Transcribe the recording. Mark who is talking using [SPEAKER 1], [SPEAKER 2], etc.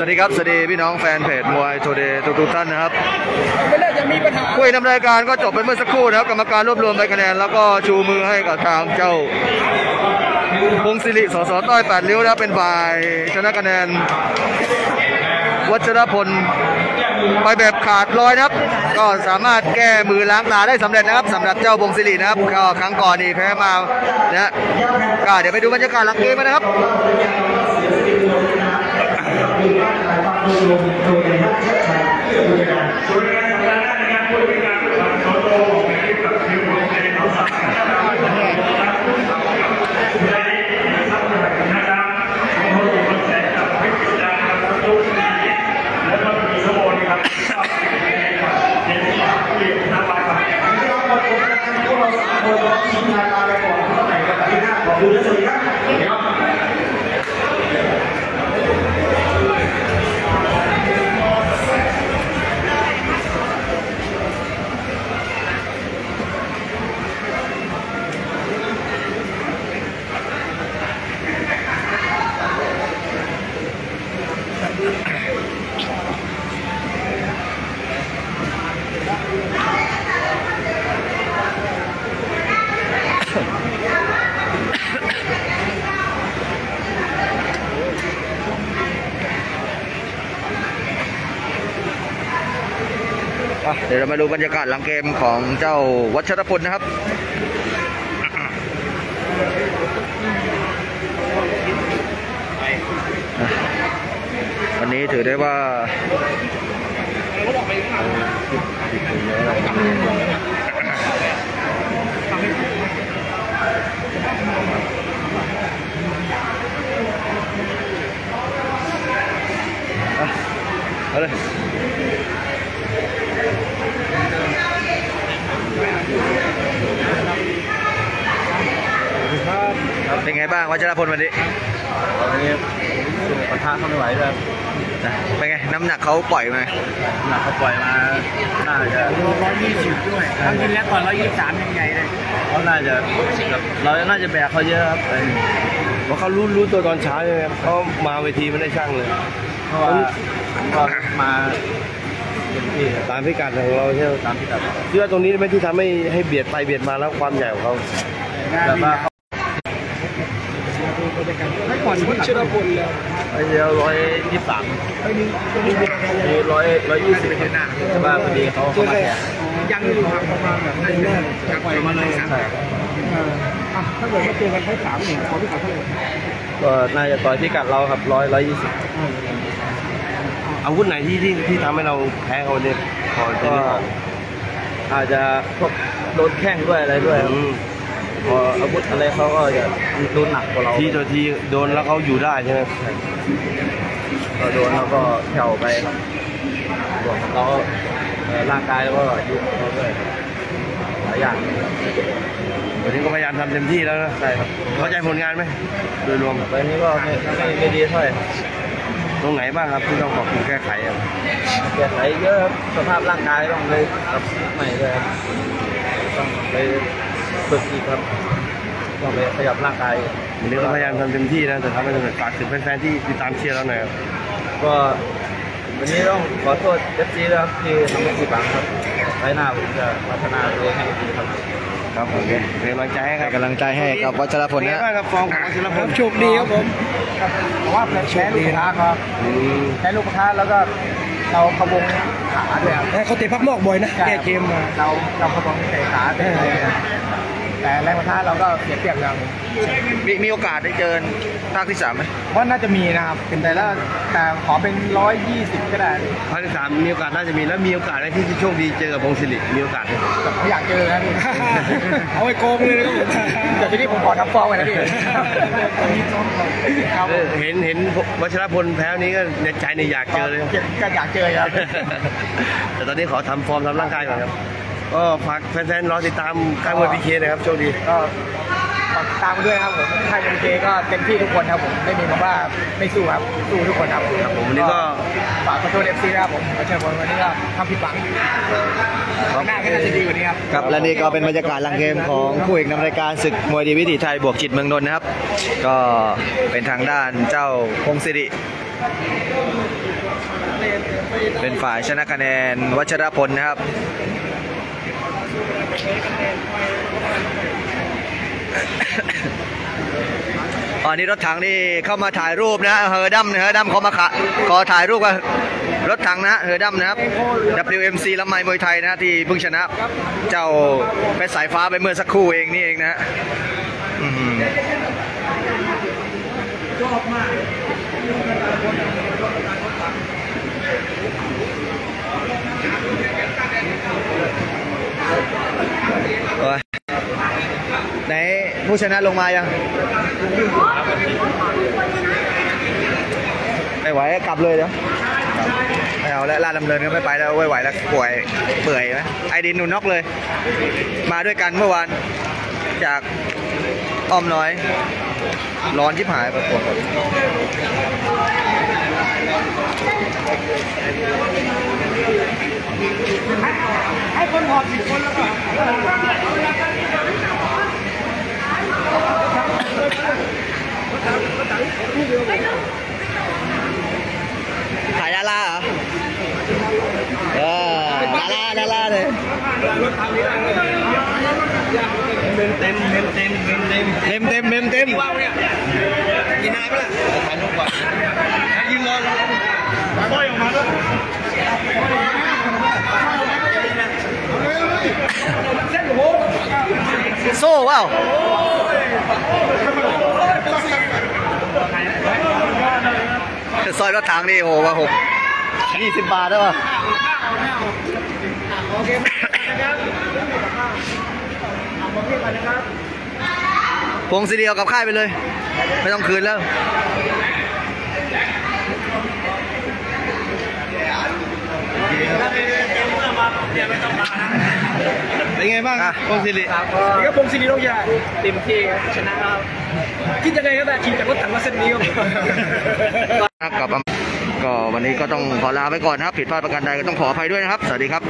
[SPEAKER 1] สวัสดีครับสวัสดีพี่น้องแฟนเพจมวยโทเดย์ทุกๆท่านนะครับ
[SPEAKER 2] ไม่น่าจะมีปัญหา
[SPEAKER 1] คุยนำรายการก็จบไปเมื่อสักครู่นะครับกรรมการรวบรวมใบคะแนนแล้วก็ชูมือให้กับทางเจ้าพงศิริสสต้อยแปดริ้วนะครับเป็นฝ่ายชนะคะแนน วัชรพลไปแบบขาดลอยนะครับ ก็สามารถแก้มือล้างตาได้สำเร็จนะครับสำหรับเจ้าบงศิรินะครับก็ครั้งก่อนนี่แพ้มานะฮะก็เดี๋ยวไปดูบรรยากาศหลังเกม กันนะครับอะ เดี๋ยวเรามาดูบรรยากาศหลังเกมของเจ้าวัชรพลนะครับวันนี้ถือได้ว่า อะเอาเลย เป็น ไงบ้างวัชรพลวันนี้
[SPEAKER 2] ตอนนี้ปะทะเขาไม่ไหวเลย
[SPEAKER 1] นะเป็นไงน้ำหนักเขาปล่อยมา
[SPEAKER 2] หนักเขาปล่อยมาน่าจะร้อยยี่สิบด้วยครั้งที่แล้วก่อนร้อยยี่สิบสามยังใหญ่เลยเขาน่าจะแบบเราน่าจะแบกเขาเยอะครับ
[SPEAKER 3] เพราะเขารู้รู้ตัวตอนเช้าใช่ไหมครับเขามาเวทีไม่ได้ช่างเลย
[SPEAKER 2] เพราะว่าก็มาเต็มที่ครับ
[SPEAKER 3] ตามพิกัดของเราใช่ไหม
[SPEAKER 2] ตามที่แบบ
[SPEAKER 3] คิดว่าตรงนี้ไม่ที่ทำให้ให้เบียดไปเบียดมาแล้วความใหญ่ของเขา
[SPEAKER 2] แบบว่า ไม่ก่อนพุทธพลเลยไอ้เดียวร้อยยี่สิบสามมีร้อยร้อยยี่สิบแต่ว่าพอดีเขาเข้ามาแทน
[SPEAKER 4] ยังอยู่ครับประมาณแบบนั้นเลยจากปล่อยมาเลยสาม
[SPEAKER 2] ใช่ครับ
[SPEAKER 4] ถ้าเกิดว่าเจอกันแค่สามหนึ่งเขาไม่ขาดเท่าไหร่
[SPEAKER 2] ก็น่าจะต่อยที่กัดเราครับร้อยร้อยยี่สิบ
[SPEAKER 3] อาวุธไหนที่ที่ที่ทำให้เราแพ้เขาเนี่ยพอจะ
[SPEAKER 2] ก็
[SPEAKER 3] ได้บอก
[SPEAKER 2] อาจจะพวกโดนแข้งด้วยอะไรด้วยครับ
[SPEAKER 3] อืม
[SPEAKER 2] พออาวุธอะไรเขาก็จะโดนหนักกว่าเรา
[SPEAKER 3] ทีต่อทีโดนแล้วเขาอยู่ได้ใช่ไหม
[SPEAKER 2] พอโดนเราก็แผ่วไปครับบวกกับเราเอ่อร่างกายแล้วก็อายุเราด้วยหลายอย่าง
[SPEAKER 3] วันนี้ก็พยายามทำเต็มที่แล้วนะ
[SPEAKER 2] ใช่ครับ
[SPEAKER 3] เข้าใจผลงานไหมโดยรวม
[SPEAKER 2] วันนี้ก็ไม่ไม่ไม่ดีเท่าไหร่
[SPEAKER 3] ตรงไหนบ้างครับที่ต้องปรับปรุงแก้ไขอะ
[SPEAKER 2] แก้ไขเยอะครับสภาพร่างกายต้องเลยปรับใหม่เลยครับต้องไป ฝึกอีกครับต้องไปขยับร่างกาย
[SPEAKER 3] วันนี้ก็พยายามทำเต็มที่นะแต่ทำไม่สำเร็จฝากถึงแฟนๆที่ติดตามเชียร์เราหน่อยครับ
[SPEAKER 2] ก็วันนี้ต้องขอโทษ FC นะครับที่ทำให้ผิดหวังครับไว้หน้าผมจะพัฒนาตัวเองให้ดีครับ
[SPEAKER 3] ครับผมเป็นกำลังใจให้ค
[SPEAKER 1] ให้
[SPEAKER 3] รับ
[SPEAKER 1] กำลังใจให้กับวัชรพล
[SPEAKER 3] เป็นไง
[SPEAKER 1] นะ
[SPEAKER 3] บ้างครับฟอร์มของวัชรพล
[SPEAKER 4] โชคดีครับผมเพราะว่าแพ้ลูกกระแทกครับ
[SPEAKER 3] อืม
[SPEAKER 4] แพ้ลูกกระแทกแล้วก็เราขบงขาด้วยครับเขาเตะพับนอกบ่อยนะแก้เกมมาเราเราขบงเตะขาเตะ แต่แรงกระแทกเราก็เสียเปรียบอย่าง
[SPEAKER 1] มีมีโอกาสได้เจอภาคที่สามไหม
[SPEAKER 4] เพราะน่าจะมีนะครับเป็นแต่ละแต่ขอเป็นร้อยยี่สิบก็ได้
[SPEAKER 3] ภาคที่สามมีโอกาสน่าจะมีแล้วมีโอกาสไหมที่ที่โชคดีเจอกับพงศิริมีโอกาสไหม
[SPEAKER 4] แต่ผมอยากเจอนะพี่ เอาไว้โกงเลยนะครับผมแต่ทีนี้ผมขอทับฟองไว้นะพี่ครับ
[SPEAKER 3] เออเห็นเห็นวัชรพลแพ้วันนี้ก็ในใจเนี่ยอยากเจอเลย
[SPEAKER 4] ก็อยากเจอครับ
[SPEAKER 3] แต่ตอนนี้ขอทำฟอร์มทำร่างกายก่อนครับ ก็ฝากแฟนๆรอติดตามค่ายมวย PK นะครับโชคดี
[SPEAKER 4] ก็ฝากตามมาด้วยนะครับผมค่าย MK ก็เต็มที่ทุกคนครับผมไม่มีคำว่าไม่สู้ครับสู้ทุกคนครับ
[SPEAKER 3] ครับผมวันนี้ก็
[SPEAKER 4] ฝากขอโทษ FC นะครับผมขอเชิญคนวันนี้ก็ทำผิดหวังหน้าก็น่าจะดีกว่านี้ครับ
[SPEAKER 1] ครับและนี่ก็เป็นบรรยากาศหลังเกมของคู่เอกนำรายการศึกมวยดีวิถีไทยบวกจิตรเมืองนนท์นะครับ ก็เป็นทางด้านเจ้าพงศิริเป็นฝ่ายชนะคะแนนนวัชรพลนะครับ อันนี้รถถังนี่เข้ามาถ่ายรูปนะเฮอดัมเฮอดัมเขามาขะขอถ่ายรูปกับรถถังนะเฮอดัมนะครับ WMC ลำไมมวยไทยนะที่เพิ่งชนะ เจ้าเพชรสายฟ้าไปเมื่อสักครู่เองนี่เองนะอื้อหือโอ้ยไหน ผู้ชนะลงมายัง ไม่ไหวกลับเลยเดี๋ยวไม่เอาแล้วลาดดำเนินก็ไม่ไปแล้วไม่ไหวแล้วป่วยเปื่อยไหมไอดินหนูน็อกเลย มาด้วยกันเมื่อวานจากอ้อมน้อย ร้อนชิบหายแบบปวดหัวถ่ายดาราเหรอ เออดาราดาราเลย
[SPEAKER 3] เต็มเต็มเต็มเต็มเต็ม
[SPEAKER 1] เต็มเต็มเต็มเต็ม
[SPEAKER 3] ว่างเนี่ยกินน้ำไหมล่ะถ่ายรูปก่อนยืนรอเลย
[SPEAKER 1] โซ่ว้าวซอยรถถังนี่โอ้โหว่าหกยี่สิบบาทได้ป่ะ พงศิริเอากับค่ายไปเลย ไม่ต้องคืนแล้ว
[SPEAKER 3] เป็นไงบ้าง
[SPEAKER 1] อะ
[SPEAKER 3] พงศิริ
[SPEAKER 4] ครับก็พงศิริโลกยาเต็มที่ครับชนะครับคิดยังไงก็ได้ขี่จากรถถังมาเส้นนี้ครับผม
[SPEAKER 1] ครับกับก็วันนี้ก็ต้องขอลาไปก่อนนะครับ ผิดพลาดประการใดก็ต้องขออภัยด้วยนะครับ สวัสดีครับ